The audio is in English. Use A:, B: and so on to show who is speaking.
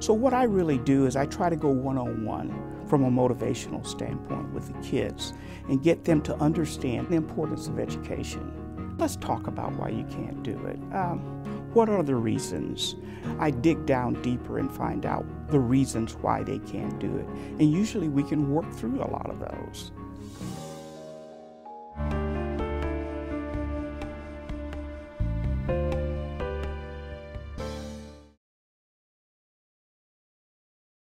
A: So what I really do is I try to go one-on-one from a motivational standpoint with the kids and get them to understand the importance of education. Let's talk about why you can't do it. Um, what are the reasons? I dig down deeper and find out the reasons why they can't do it. And usually we can work through a lot of those.